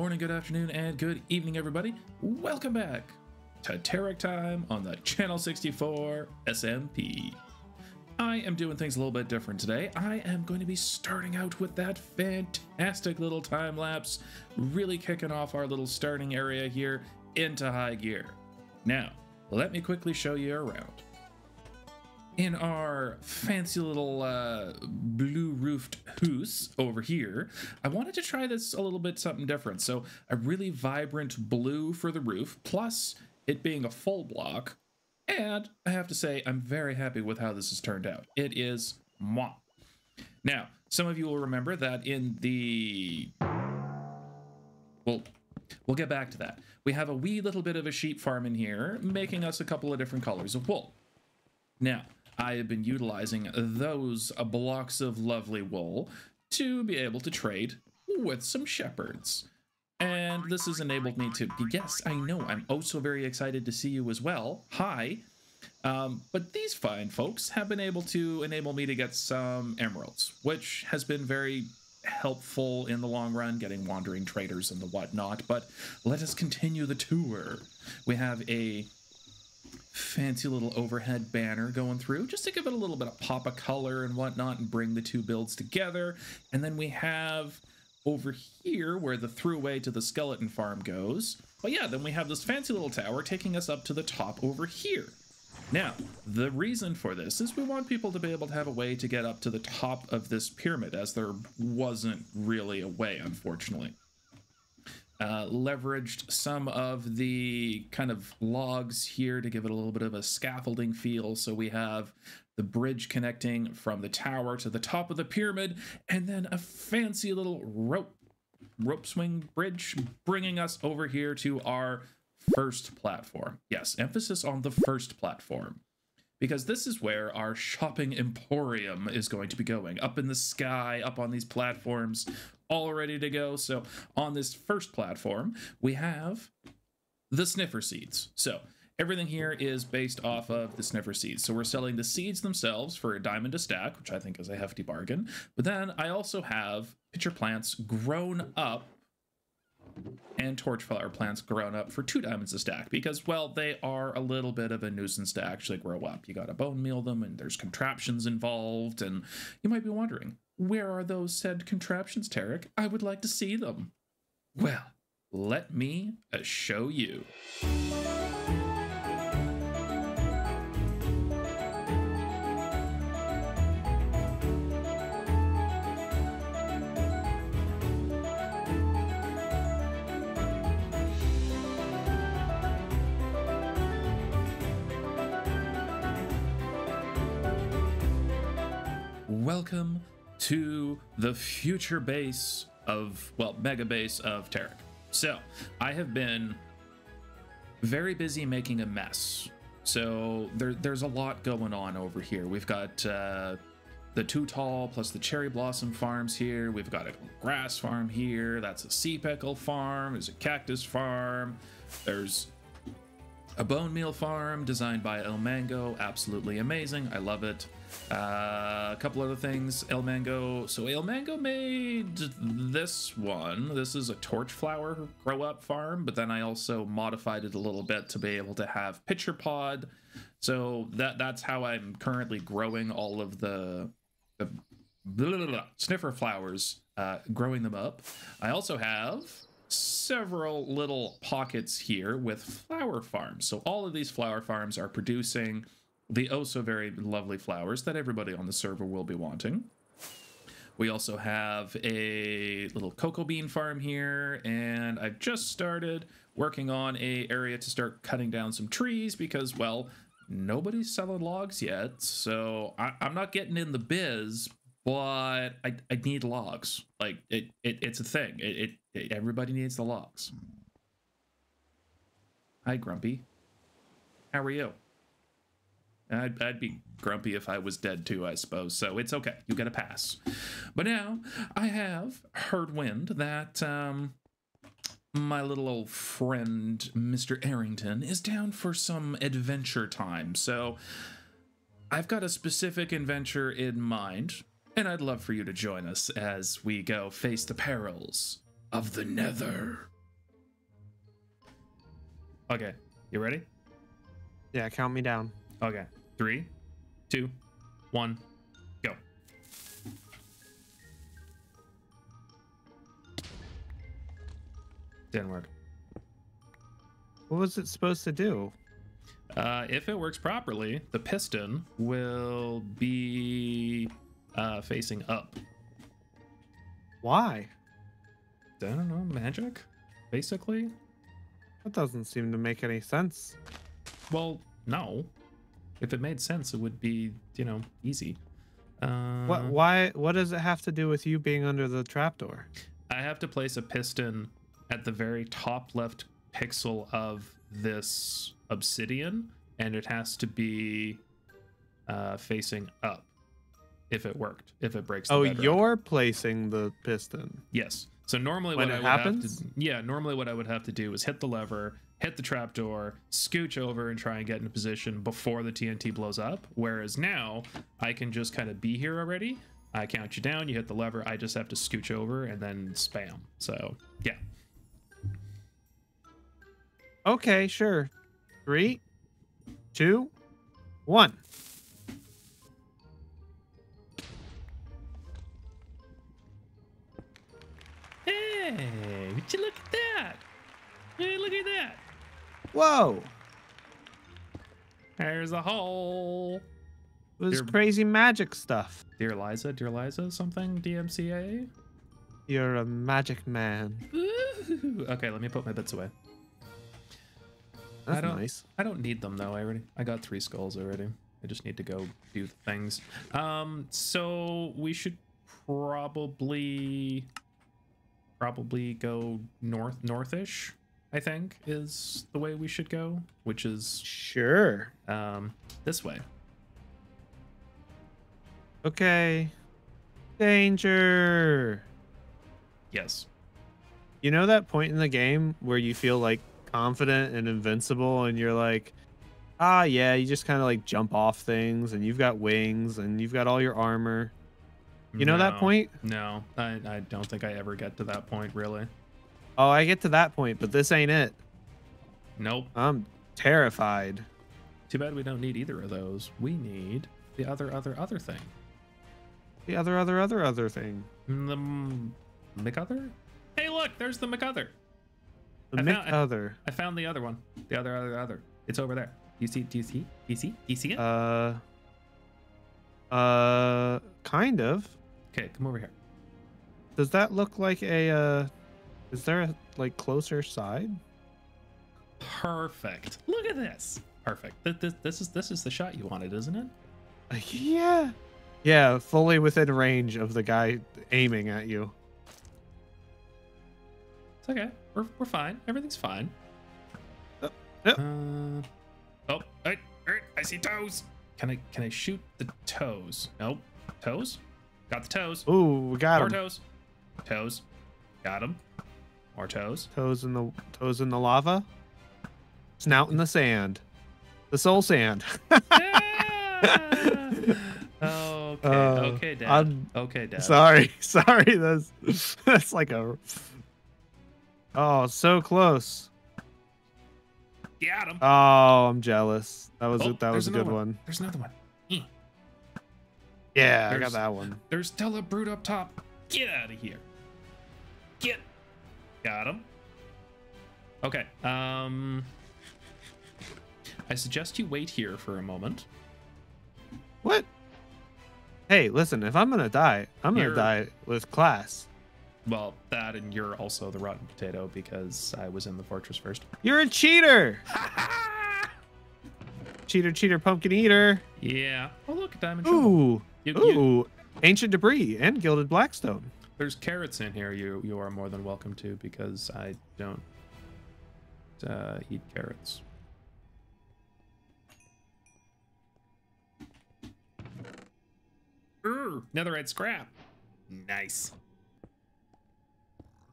morning, good afternoon, and good evening, everybody. Welcome back to Terick Time on the Channel 64 SMP. I am doing things a little bit different today. I am going to be starting out with that fantastic little time lapse, really kicking off our little starting area here into high gear. Now, let me quickly show you around in our fancy little uh, blue roofed house over here, I wanted to try this a little bit something different. So a really vibrant blue for the roof, plus it being a full block. And I have to say, I'm very happy with how this has turned out. It is moi. Now, some of you will remember that in the... Well, we'll get back to that. We have a wee little bit of a sheep farm in here, making us a couple of different colors of wool. Now, I have been utilizing those blocks of lovely wool to be able to trade with some shepherds. And this has enabled me to, yes, I know, I'm oh so very excited to see you as well. Hi. Um, but these fine folks have been able to enable me to get some emeralds, which has been very helpful in the long run, getting wandering traders and the whatnot. But let us continue the tour. We have a fancy little overhead banner going through just to give it a little bit of pop of color and whatnot and bring the two builds together. And then we have over here where the throughway to the skeleton farm goes. But yeah, then we have this fancy little tower taking us up to the top over here. Now, the reason for this is we want people to be able to have a way to get up to the top of this pyramid, as there wasn't really a way, unfortunately uh, leveraged some of the kind of logs here to give it a little bit of a scaffolding feel. So we have the bridge connecting from the tower to the top of the pyramid, and then a fancy little rope rope swing bridge bringing us over here to our first platform. Yes, emphasis on the first platform because this is where our shopping emporium is going to be going up in the sky, up on these platforms, all ready to go. So, on this first platform, we have the sniffer seeds. So, everything here is based off of the sniffer seeds. So, we're selling the seeds themselves for a diamond a stack, which I think is a hefty bargain. But then I also have pitcher plants grown up and torchflower plants grown up for two diamonds a stack because, well, they are a little bit of a nuisance to actually grow up. You gotta bone meal them, and there's contraptions involved, and you might be wondering, where are those said contraptions, Terick? I would like to see them. Well, let me uh, show you. welcome to the future base of, well, mega base of Terick. So, I have been very busy making a mess. So, there, there's a lot going on over here. We've got uh, the Too Tall plus the Cherry Blossom farms here. We've got a grass farm here. That's a sea pickle farm. There's a cactus farm. There's a bone meal farm designed by El Mango. Absolutely amazing. I love it. Uh, a couple other things. El Mango. So El Mango made this one. This is a torch flower grow up farm, but then I also modified it a little bit to be able to have pitcher pod. So that that's how I'm currently growing all of the, the blah, blah, blah, sniffer flowers, uh, growing them up. I also have several little pockets here with flower farms. So all of these flower farms are producing the oh so very lovely flowers that everybody on the server will be wanting. We also have a little cocoa bean farm here, and I've just started working on a area to start cutting down some trees because, well, nobody's selling logs yet, so I, am not getting in the biz, but I, I need logs. Like it, it it's a thing. It, it, it everybody needs the logs. Hi, Grumpy. How are you? I'd, I'd be grumpy if I was dead too, I suppose. So it's okay. You get a pass. But now I have heard wind that um, my little old friend, Mr. Arrington, is down for some adventure time. So I've got a specific adventure in mind, and I'd love for you to join us as we go face the perils of the nether. Okay, you ready? Yeah, count me down. Okay, three, two, one, go. Didn't work. What was it supposed to do? Uh, if it works properly, the piston will be uh, facing up. Why? I don't know, magic, basically. That doesn't seem to make any sense. Well, no. If it made sense, it would be, you know, easy. Uh, What? Why? What does it have to do with you being under the trapdoor? I have to place a piston at the very top left pixel of this obsidian, and it has to be uh, facing up. If it worked, if it breaks. The Oh, bedrock. you're placing the piston. Yes. So normally When what I it would happens? have to yeah, normally what I would have to do is hit the lever, hit the trapdoor, scooch over and try and get in a position before the TNT blows up. Whereas now I can just kind of be here already. I count you down, you hit the lever, I just have to scooch over and then spam. So yeah. Okay, sure. Three, two, one. Hey, would you look at that? Hey, look at that. Whoa! There's a hole. It was You're- crazy magic stuff. Dear Liza, dear Liza, something DMCA? You're a magic man. Ooh. Okay, let me put my bits away. That's don't- nice. I don't need them though. I already I got three skulls already. I just need to go do things. Um, so we should probably probably go north northish. I think is the way we should go, which is Sure. um this way. Okay. Danger. Yes. You know that point in the game where you feel like confident and invincible and you're like, ah, yeah, you just kind of like jump off things and you've got wings and you've got all your armor. You know that point? No, I, I don't think I ever get to that point really. Oh, I get to that point, but this ain't it. Nope. I'm terrified. Too bad we don't need either of those. We need the other other other thing. The other, other, other, other thing. The m- McOther? Hey, look, there's the McOther. The I Mick found- other. I found the other one. The other, other, other. It's over there. Do you see? Do you see? Do you see? Do you see it? Uh, uh, kind of. okay, come over here. Does that look like a, uh, is there a, like, closer side? Perfect. Look at this. Perfect. This, this, this is this is the shot you wanted, isn't it? Uh, yeah. Yeah, fully within range of the guy aiming at you. It's okay. We're, we're fine. Everything's fine. Yep, yep. Uh, oh, hey, I see toes. Can I can I shoot the toes? Nope. Toes? Got the toes. Ooh, we got More him. toes. Toes. Got him. Toes. Toes in the toes in the lava. Snout in the sand. The soul sand. Ah! okay. Uh, okay, Dad. I'm okay, Dad. Sorry, sorry. That's that's like a. Oh, so close. Got him. Oh, I'm jealous. That was Oh, a, that was a good another one. There's another one. Yeah, I got that one. There's still a brute up top. Get out of here. Get. Got him. Okay. Um. I suggest you wait here for a moment. What? Hey, listen. If I'm gonna die, I'm gonna die with class. Well, that and you're also the rotten potato because I was in the fortress first. You're a cheater. Cheater, cheater, pumpkin eater. yeah. Oh look, a diamond. Ooh, You- you- ooh. Ancient debris and gilded blackstone. There's carrots in here. You you are more than welcome to because I don't uh, eat carrots. Ooh, netherite scrap. Nice.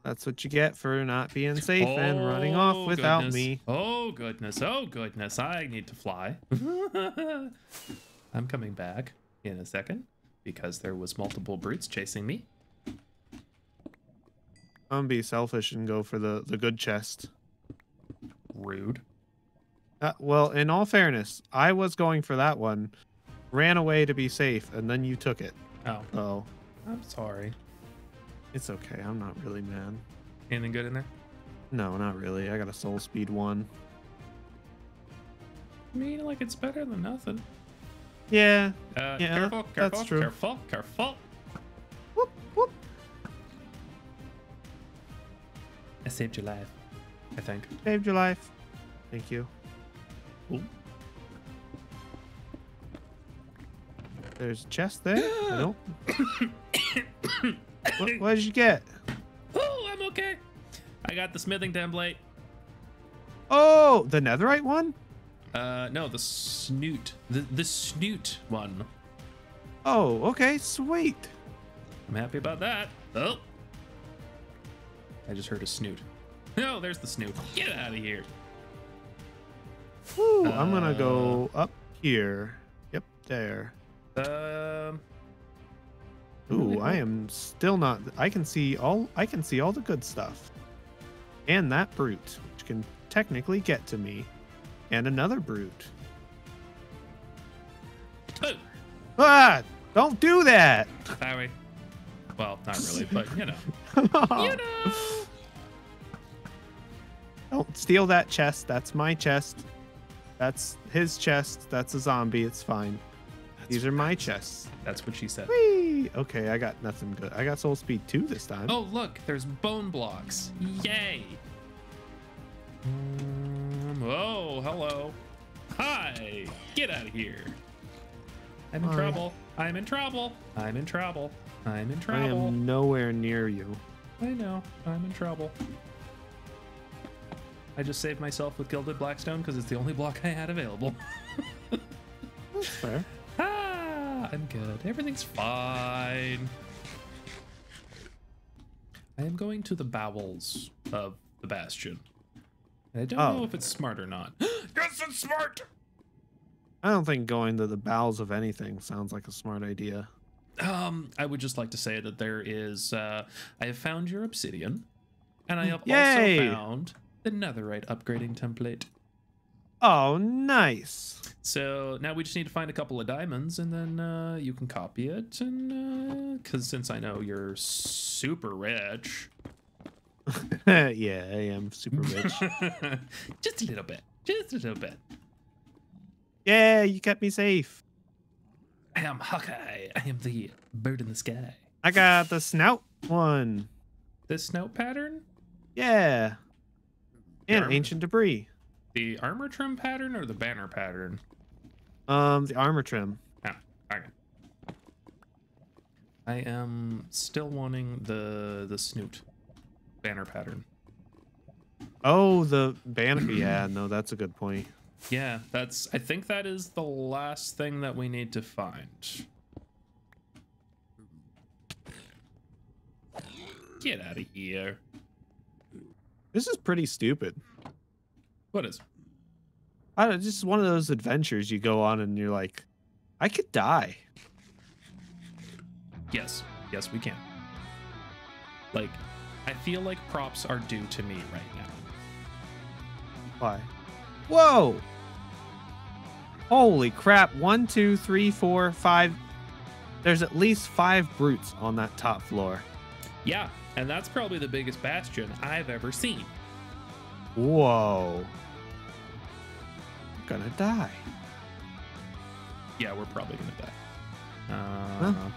That's what you get for not being safe and running off Oh, without goodness. me. Oh goodness. Oh goodness. I need to fly. I'm coming back in a second because there was multiple brutes chasing me. I'm gonna be selfish and go for the the good chest. Rude. Uh, well, in all fairness, I was going for that one, ran away to be safe, and then you took it. Oh, Oh, I'm sorry. it's okay. I'm not really mad. Anything good in there? No, not really. I got a soul speed one. I mean, like it's better than nothing. Yeah. Uh, Yeah, careful, careful, that's true. careful, careful. I saved your life. I think. Saved your life. Thank you. Ooh. There's a chest there. I don't. what, what did you get? Oh, I'm okay. I got the smithing template. Oh, the netherite one? Uh, no, the snoot. The the snoot one. Oh, okay, sweet. I'm happy about that. Oh. I just heard a snoot. No, there's the snoot. Get out of here. Whew, I'm gonna go up here. Yep, there. Um. Ooh, I am still not. I can see all. I can see all the good stuff, and that brute, which can technically get to me, and another brute. Oh, Ah! Don't do that. sorry. Well, not really, but you know. You know. Don't steal that chest. That's my chest. That's his chest. That's a zombie. It's fine. These are my chests. That's what she said. Whee! Okay, I got nothing good. I got soul speed two this time. Oh, look, there's bone blocks. Yay. Um, oh, hello. Hi. Get out of here. I'm in Hi. trouble. I'm in trouble. I'm in trouble. I'm in trouble. I am nowhere near you. I know. I'm in trouble. I just saved myself with Gilded Blackstone because it's the only block I had available. That's fair. ah, I'm good. Everything's fine. I am going to the bowels of the bastion. And I don't Oh. know if it's smart or not. yes, it's smart. I don't think going to the bowels of anything sounds like a smart idea. Um, I would just like to say that there is. Uh, I have found your obsidian, and I have Yay! also found the netherite upgrading template. Oh, nice. So now we just need to find a couple of diamonds, and then uh, you can copy it. And because since I know you're super rich, yeah, I am super rich. just a little bit, just a little bit. yeah, you kept me safe. I am Hawkeye. I am the bird in the sky. I got the snout one. The snout pattern, Yeah. And Armor. ancient debris. the armor trim pattern, or the banner pattern. Um, the armor trim. Ah, okay. I am still wanting the the snoot banner pattern. Oh, the banner. yeah, no, that's a good point. Yeah, that's. I think that is the last thing that we need to find. Get out of here. This is pretty stupid. What is? I don't, just one of those adventures you go on and you're like, I could die. Yes, yes, we can. Like, I feel like props are due to me right now. Why? Whoa! Holy crap. One, two, three, four, five. There's at least five brutes on that top floor. Yeah, and that's probably the biggest bastion I've ever seen. Whoa. I'm gonna die. Yeah, we're probably gonna die. Uh, Huh?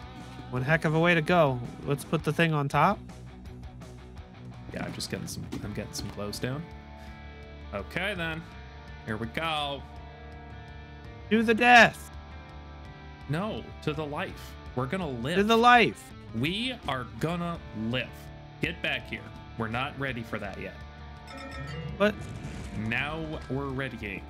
One heck of a way to go. Let's put the thing on top. Yeah, I'm just getting some. I'm getting some clothes down. Okay, then. Here we go. To the death. No, to the life. We're gonna live. To the life. We are gonna live. Get back here. We're not ready for that yet. But Now we're ready.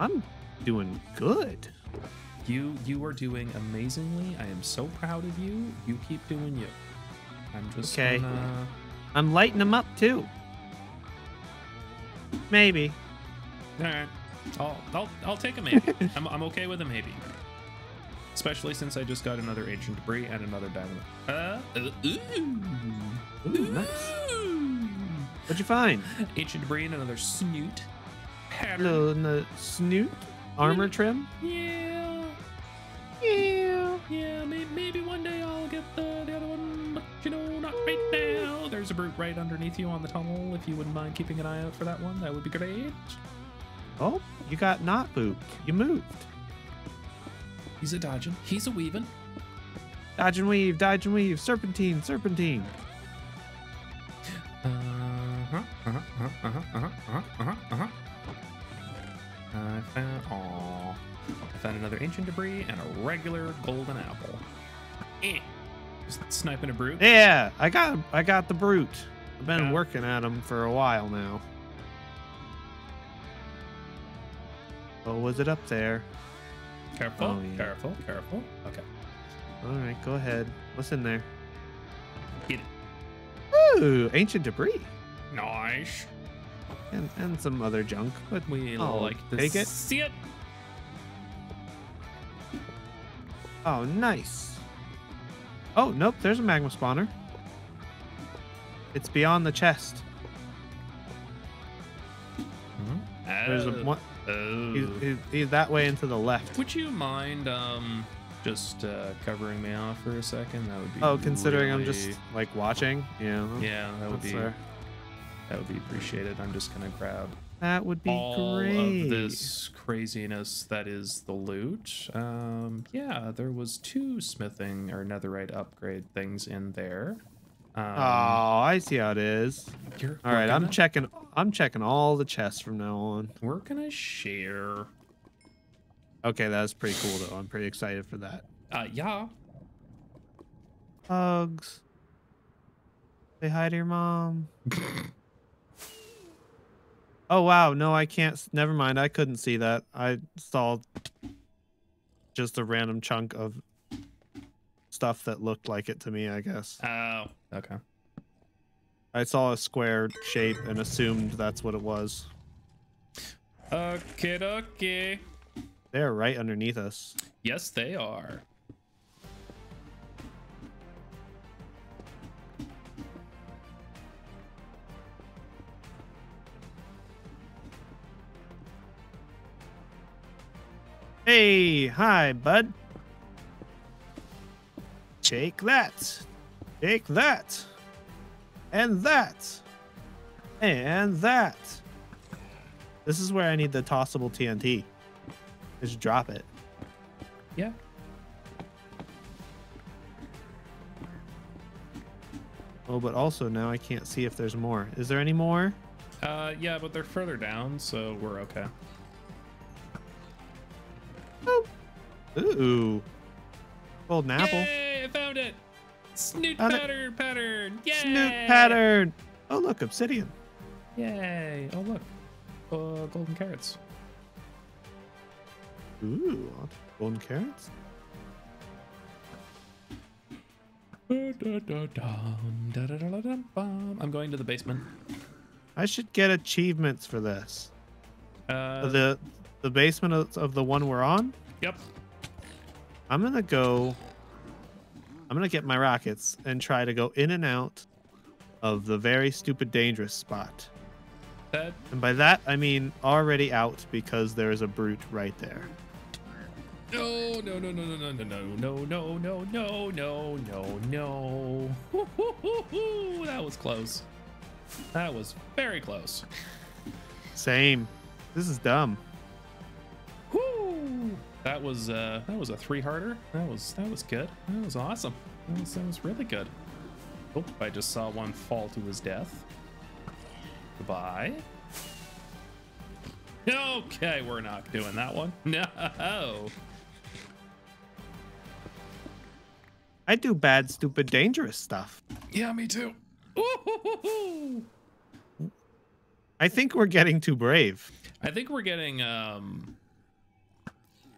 I'm doing good. You you are doing amazingly. I am so proud of you. You keep doing you. I'm just Okay. gonna I'm lighting them up too. Maybe. Alright. I'll I'll I'll take a maybe. I'm I'm okay with a maybe. Especially since I just got another ancient debris and another diamond. Uh, uh ooh. Ooh, nice. What'd you find? Ancient debris and another snoot. Pattern. Little in the snoot armor trim. Yeah. Yeah. Yeah, maybe, maybe one day I'll get the, the other one, but you know, not right now. There's a brute right underneath you on the tunnel. If you wouldn't mind keeping an eye out for that one, that would be great. Oh, you got not booped. You moved. He's a dodging. He's a weaving. Dodge and weave, dodge and weave, serpentine, serpentine. Uh-huh, uh-huh, uh-huh, uh-huh, uh-huh, uh-huh, uh-huh. I found, aw. I found another ancient debris and a regular golden apple. Eh. Just sniping a brute. Yeah, I got I got the brute. I've been Yeah. working at him for a while now. Oh, was it up there? Careful, Oh, yeah. careful, careful. Okay. All right, go ahead. What's in there? Get it. Ooh, ancient debris Nice. and, and some other junk. But We Oh, like to take it. see it. oh, nice. Oh nope, there's a magma spawner. It's beyond the chest. There's a Uh, one. Oh. He's, he's, he's that way and to the left. Would you mind um just uh, covering me off for a second? That would be. Oh, considering I'm just like watching. Yeah. Yeah, that would be fair. that would be appreciated. I'm just gonna grab That would be all great. of this craziness that is the loot. Um, yeah, there was two smithing or netherite upgrade things in there. Um, oh, I see how it is. All we're I'm checking. I'm checking all the chests from now on. We're gonna share. Okay, that's pretty cool though. I'm pretty excited for that. Uh, yeah. Hugs. Say hi to your mom. oh wow, no, I can't. Never mind. I couldn't see that. I saw just a random chunk of stuff that looked like it to me. I guess Oh, okay. I saw a square shape and assumed that's what it was. Okay, okay. They're right underneath us. Yes, they are. Hey, hi, bud. Take that. Take that. And that. And that. This is where I need the tossable TNT. Just drop it. Yeah. Oh, but also now I can't see if there's more. Is there any more? Uh, yeah, but they're further down, so we're okay. Ooh. Golden apple. Yay! Found it. Snoot Found it. pattern pattern. Yay! Snoot pattern. Oh, look, obsidian. Yay! Oh look, uh, golden carrots. Ooh, golden carrots. I'm going to the basement. I should get achievements for this. Uh, the the basement of, of the one we're on. yep. I'm gonna go. I'm gonna get my rockets and try to go in and out of the very stupid dangerous spot. That And by that I mean already out because there is a brute right there. no no no no no no no no no no no no no no no. That was close. That was very close. Same. This is dumb. That was uh that was a three harder. That was that was good. That was awesome. That was, that was really good. Oh, I just saw one fall to his death. Goodbye. Okay, we're not doing that one. No. I do bad, stupid, dangerous stuff. Yeah, me too. Ooh-hoo-hoo-hoo. I think we're getting too brave. I think we're getting um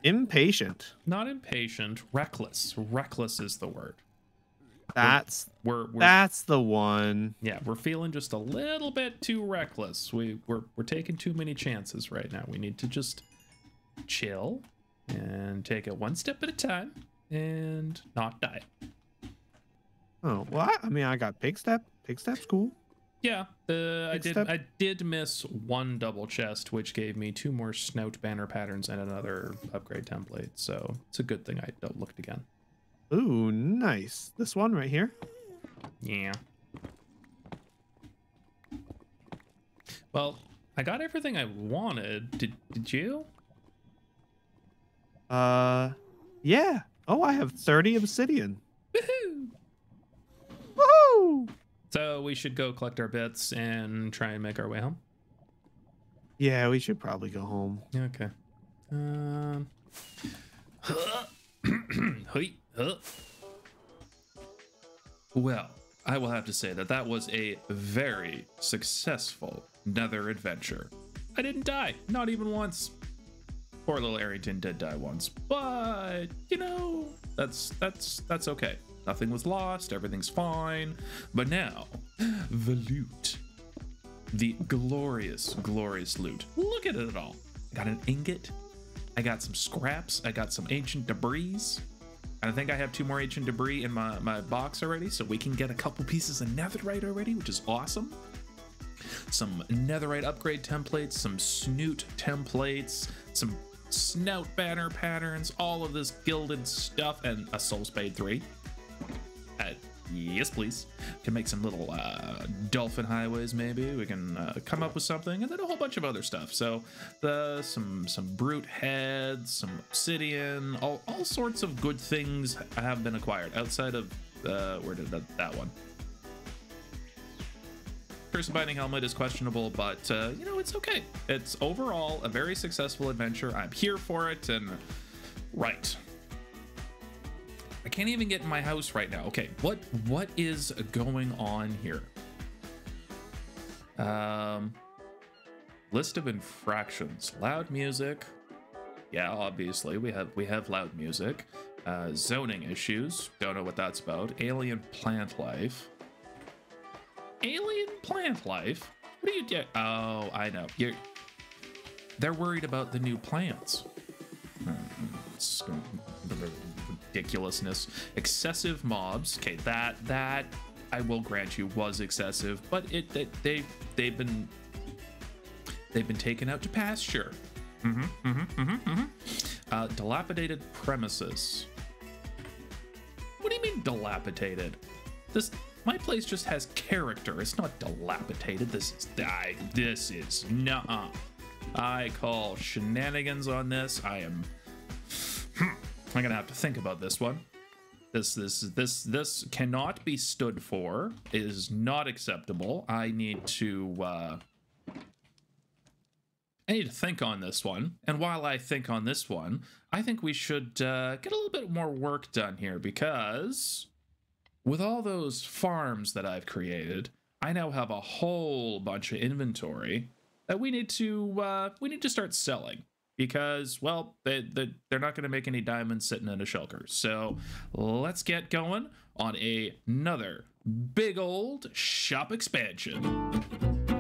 Impatient. not impatient, reckless. Reckless is the word. That's we're, we're that's the one. yeah, we're feeling just a little bit too reckless. We we're we're taking too many chances right now. We need to just chill and take it one step at a time and not die. Oh well, I, I mean, I got pig step. Pig step's cool. Yeah, uh, I did. I did miss one double chest, which gave me two more snout banner patterns and another upgrade template. So it's a good thing I don't looked again. Ooh, nice. This one right here. Yeah. Well, I got everything I wanted. Did Did you? Uh, yeah. Oh, I have 30 obsidian. Woohoo! Woohoo! So we should go collect our bits and try and make our way home. Yeah, we should probably go home. Okay. Um. Well, I will have to say that that was a very successful Nether adventure. I didn't die, not even once. Poor little Arrington did die once, but you know, that's that's that's okay. Nothing was lost, everything's fine. But now, the loot. The glorious, glorious loot. Look at it all. I got an ingot. I got some scraps. I got some ancient debris. And I think I have two more ancient debris in my, my box already, so we can get a couple pieces of netherite already, which is awesome. Some netherite upgrade templates, some snoot templates, some snout banner patterns, all of this gilded stuff, and a soul speed 3. Uh, yes, please. Can make some little uh, dolphin highways, maybe. We can uh, come up with something, and then a whole bunch of other stuff. So, the some some brute heads, some obsidian, all all sorts of good things have been acquired outside of uh, where did that that one? Curse Binding Helmet is questionable, but uh, you know it's okay. It's overall a very successful adventure. I'm here for it, and right. I can't even get in my house right now. Okay, what what is going on here? Um, list of infractions. Loud music. Yeah, obviously we have we have loud music. Uh, zoning issues. Don't know what that's about. Alien plant life. Alien plant life. What do you do? Oh, I know. You're. They're worried about the new plants. Hmm, it's ridiculousness. Excessive mobs. Okay, that that I will grant you was excessive, but it, it they they've been they've been taken out to pasture. Mm-hmm, mm-hmm, mm-hmm, mm-hmm. Uh, dilapidated premises. What do you mean dilapidated? This my place just has character. It's not dilapidated. This is I, this is nuh-uh. I call shenanigans on this. I am I'm gonna have to think about this one. This this this this cannot be stood for. It is not acceptable. I need to uh I need to think on this one. And while I think on this one, I think we should uh, get a little bit more work done here because with all those farms that I've created, I now have a whole bunch of inventory that we need to uh, we need to start selling because well they, they they're not going to make any diamonds sitting in a shulker. So let's get going on a, another big old shop expansion.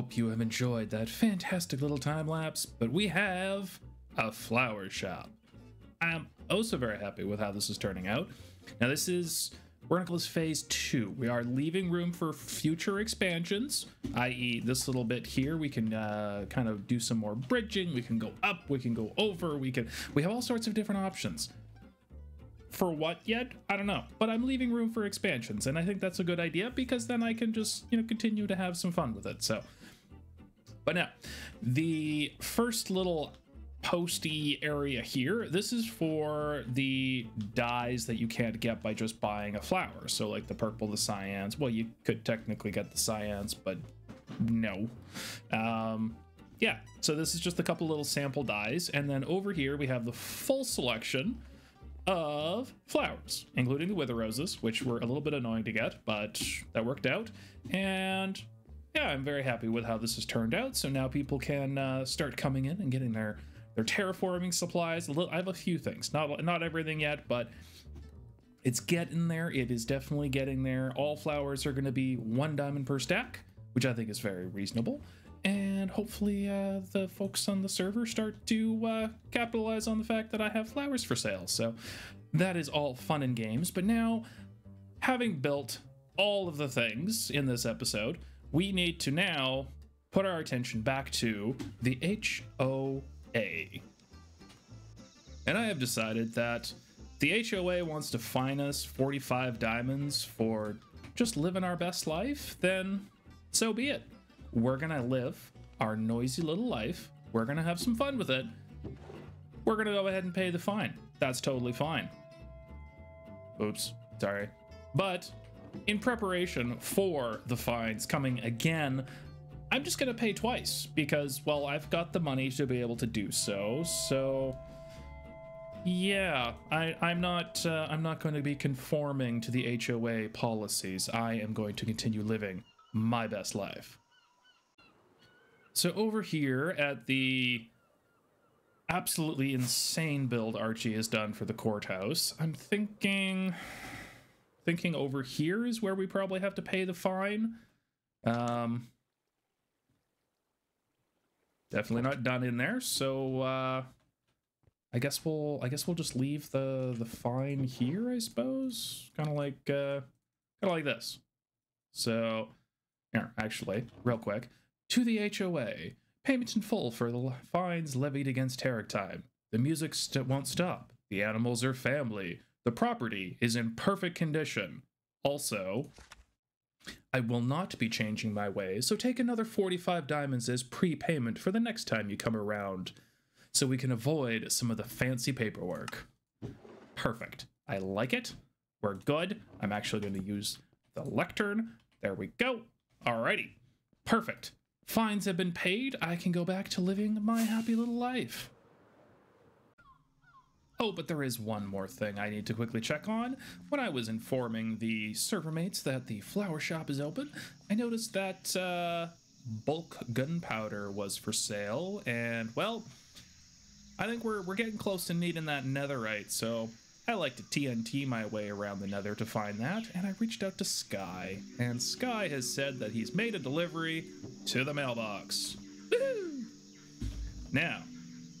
Hope you have enjoyed that fantastic little time lapse, but we have a flower shop. I'm also very happy with how this is turning out. Now, this is Barnacles Phase 2. We are leaving room for future expansions, i.e., this little bit here. We can uh, kind of do some more bridging. We can go up, we can go over, we can. We have all sorts of different options. For what yet? I don't know. But I'm leaving room for expansions, and I think that's a good idea because then I can just, you know, continue to have some fun with it. So, but now, the first little posty area here, this is for the dyes that you can't get by just buying a flower. So like the purple, the cyans, well, you could technically get the cyans, but no. Um, yeah, so this is just a couple little sample dyes. And then over here, we have the full selection of flowers, including the wither roses, which were a little bit annoying to get, but that worked out. And yeah, I'm very happy with how this has turned out. So now people can uh, start coming in and getting their their terraforming supplies. I have a few things, not not everything yet, but it's getting there. It is definitely getting there. All flowers are going to be one diamond per stack, which I think is very reasonable. And hopefully, uh, the folks on the server start to uh, capitalize on the fact that I have flowers for sale. So that is all fun and games. But now, having built all of the things in this episode, we need to now put our attention back to the HOA. And I have decided that the HOA wants to fine us 45 diamonds for just living our best life, then so be it. We're gonna live our noisy little life. We're gonna have some fun with it. We're gonna go ahead and pay the fine. That's totally fine. Oops, sorry. But in preparation for the fines coming again, I'm just gonna pay twice because, well, I've got the money to be able to do so. So, yeah, I, I'm not. Uh, I'm not going to be conforming to the HOA policies. I am going to continue living my best life. So over here at the absolutely insane build Archie has done for the courthouse, I'm thinking thinking over here is where we probably have to pay the fine. Um, definitely not done in there, so uh, I guess we'll I guess we'll just leave the the fine here, I suppose. Kind of like uh, kind of like this. So, here, actually, real quick, to the HOA, payment in full for the fines levied against Terick Time. The music st won't stop. The animals are family. The property is in perfect condition. Also, I will not be changing my ways, so take another 45 diamonds as prepayment for the next time you come around, so we can avoid some of the fancy paperwork. Perfect. I like it. We're good. I'm actually going to use the lectern. There we go. Alrighty. Perfect. Fines have been paid. I can go back to living my happy little life. Oh, but there is one more thing I need to quickly check on. When I was informing the server mates that the flower shop is open, I noticed that uh, bulk gunpowder was for sale, and well, I think we're we're getting close to needing that netherite, so I like to TNT my way around the nether to find that, and I reached out to Sky, and Sky has said that he's made a delivery to the mailbox. Woo! Now,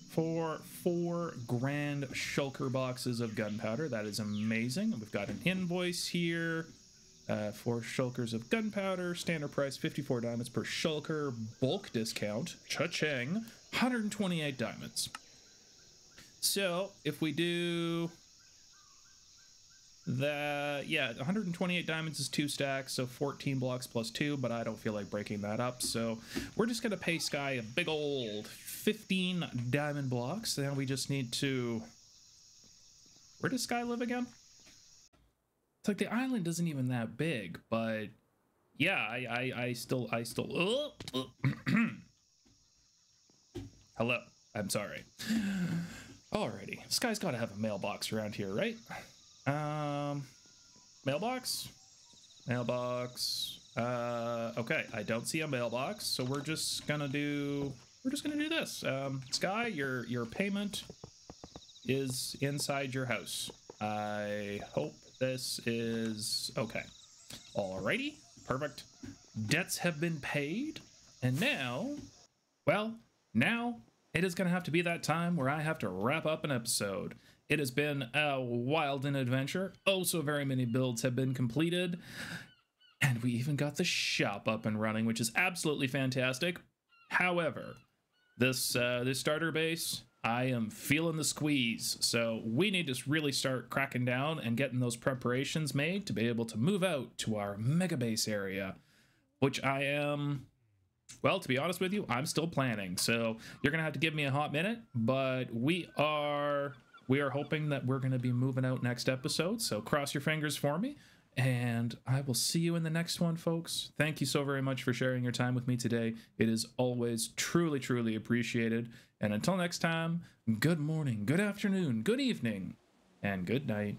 for four grand shulker boxes of gunpowder. That is amazing. We've got an invoice here uh, for shulkers of gunpowder. Standard price 54 diamonds per shulker. Bulk discount. Cha-ching. 128 diamonds. So if we do that, yeah, 128 diamonds is two stacks, so 14 blocks plus two, but I don't feel like breaking that up. So we're just to pay Sky a big old 15 diamond blocks. Then we just need to... Where does Sky live again? It's like the island isn't even that big, but yeah, I, I, I still, I still, oh, oh. hello, I'm sorry. Alrighty, Sky's got to have a mailbox around here, right? Um, mailbox, mailbox. Uh, okay, I don't see a mailbox, so we're just gonna do we're just gonna do this. Um, Sky, your your payment is inside your house. I hope this is okay. Alrighty, perfect. Debts have been paid, and now, well, now it is gonna have to be that time where I have to wrap up an episode. It has been a wild and adventure. Oh, so very many builds have been completed. And we even got the shop up and running, which is absolutely fantastic. However, this uh, this starter base, I am feeling the squeeze. So we need to really start cracking down and getting those preparations made to be able to move out to our mega base area, which I am well, to be honest with you, I'm still planning. So you're gonna have to give me a hot minute, but we are we are hoping that we're gonna be moving out next episode. So cross your fingers for me. And I will see you in the next one, folks. Thank you so very much for sharing your time with me today. It is always truly, truly appreciated. And until next time, good morning, good afternoon, good evening, and good night.